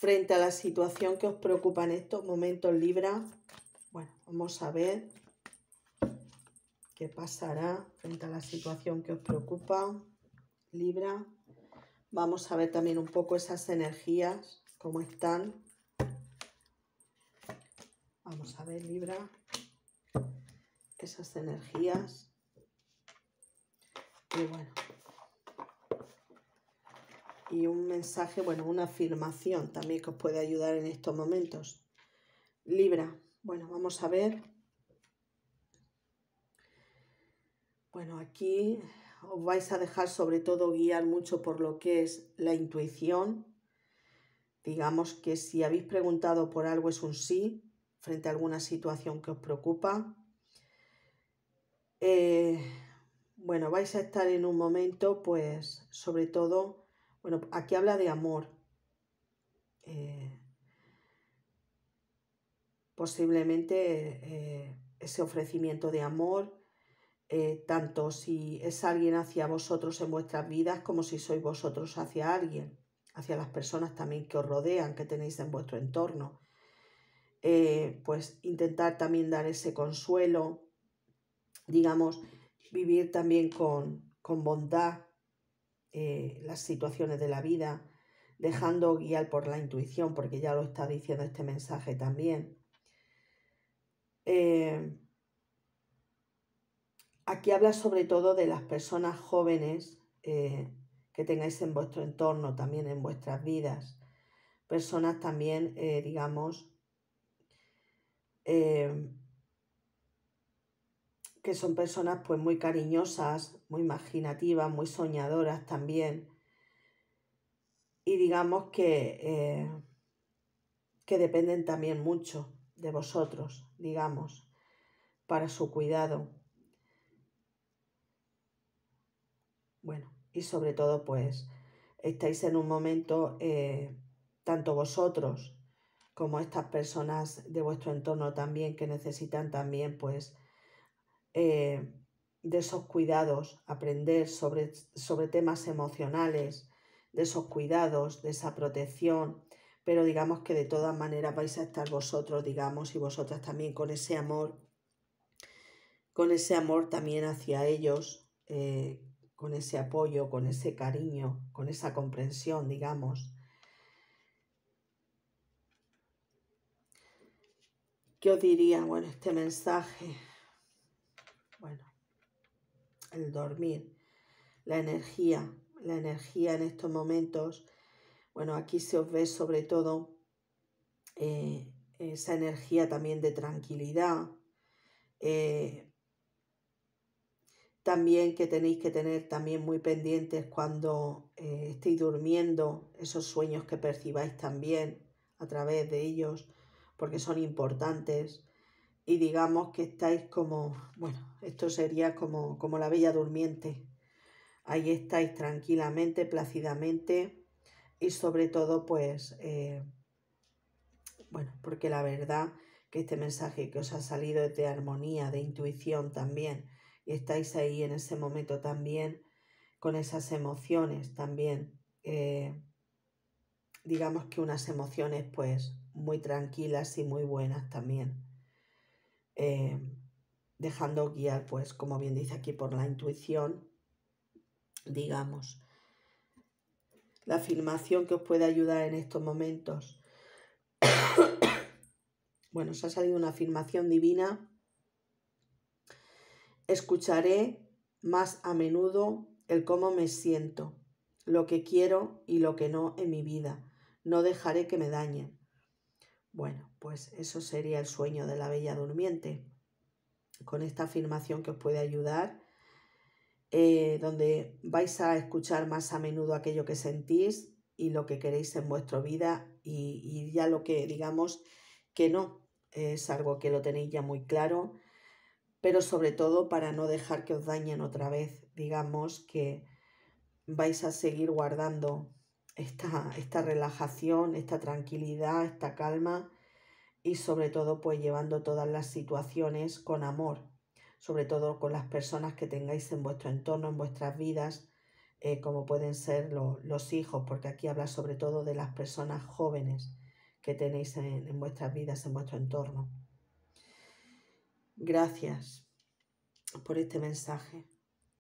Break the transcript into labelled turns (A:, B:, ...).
A: frente a la situación que os preocupa en estos momentos, Libra. Bueno, vamos a ver qué pasará frente a la situación que os preocupa, Libra. Vamos a ver también un poco esas energías, cómo están. Vamos a ver, Libra, esas energías. Y bueno, y un mensaje, bueno, una afirmación también que os puede ayudar en estos momentos. Libra, bueno, vamos a ver. Bueno, aquí os vais a dejar sobre todo guiar mucho por lo que es la intuición. Digamos que si habéis preguntado por algo es un sí frente a alguna situación que os preocupa. Eh, bueno, vais a estar en un momento, pues, sobre todo, bueno, aquí habla de amor. Eh, posiblemente eh, ese ofrecimiento de amor, eh, tanto si es alguien hacia vosotros en vuestras vidas como si sois vosotros hacia alguien, hacia las personas también que os rodean, que tenéis en vuestro entorno. pues intentar también dar ese consuelo, digamos, vivir también con, con bondad eh, las situaciones de la vida, dejando guiar por la intuición, porque ya lo está diciendo este mensaje también. Eh, aquí habla sobre todo de las personas jóvenes eh, que tengáis en vuestro entorno, también en vuestras vidas. Personas también, digamos, que son personas pues muy cariñosas, muy imaginativas, muy soñadoras también. Y digamos que, eh, que dependen también mucho de vosotros, digamos, para su cuidado. Bueno, y sobre todo pues estáis en un momento, eh, tanto vosotros como estas personas de vuestro entorno también que necesitan también pues eh, de esos cuidados, aprender sobre, sobre temas emocionales, de esos cuidados, de esa protección, pero digamos que de todas maneras vais a estar vosotros, digamos, y vosotras también con ese amor, con ese amor también hacia ellos, eh, con ese apoyo, con ese cariño, con esa comprensión, digamos. ¿Qué os diría? Bueno, este mensaje el dormir, la energía, la energía en estos momentos. Bueno, aquí se os ve sobre todo eh, esa energía también de tranquilidad. Eh, también que tenéis que tener también muy pendientes cuando eh, estéis durmiendo, esos sueños que percibáis también a través de ellos, porque son importantes y digamos que estáis como, bueno, esto sería como, como la bella durmiente. Ahí estáis tranquilamente, plácidamente y sobre todo pues, eh, bueno, porque la verdad que este mensaje que os ha salido es de armonía, de intuición también y estáis ahí en ese momento también con esas emociones también. Eh, digamos que unas emociones pues muy tranquilas y muy buenas también. Eh, dejando guiar, pues, como bien dice aquí, por la intuición, digamos. La afirmación que os puede ayudar en estos momentos. bueno, os ha salido una afirmación divina. Escucharé más a menudo el cómo me siento, lo que quiero y lo que no en mi vida. No dejaré que me dañen. Bueno, pues eso sería el sueño de la bella durmiente. Con esta afirmación que os puede ayudar, eh, donde vais a escuchar más a menudo aquello que sentís y lo que queréis en vuestra vida y, y ya lo que digamos que no, es algo que lo tenéis ya muy claro, pero sobre todo para no dejar que os dañen otra vez, digamos que vais a seguir guardando esta, esta relajación, esta tranquilidad, esta calma y sobre todo pues llevando todas las situaciones con amor, sobre todo con las personas que tengáis en vuestro entorno, en vuestras vidas, eh, como pueden ser los hijos, porque aquí habla sobre todo de las personas jóvenes que tenéis en vuestras vidas, en vuestro entorno. Gracias por este mensaje.